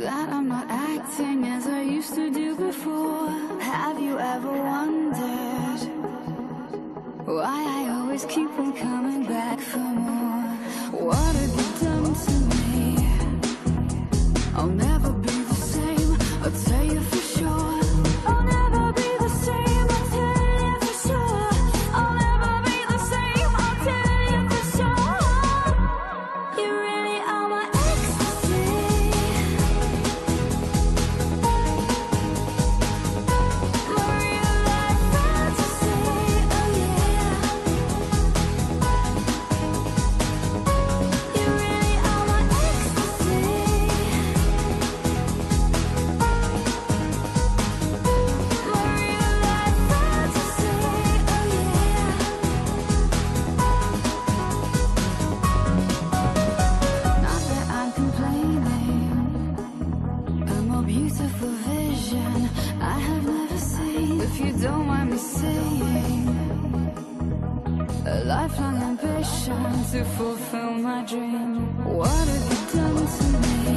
that I'm not acting as I used to do before. Have you ever wondered why I always keep on coming back for more? Beautiful vision I have never seen. If you don't mind me saying, a lifelong ambition to fulfill my dream. What have you done to me?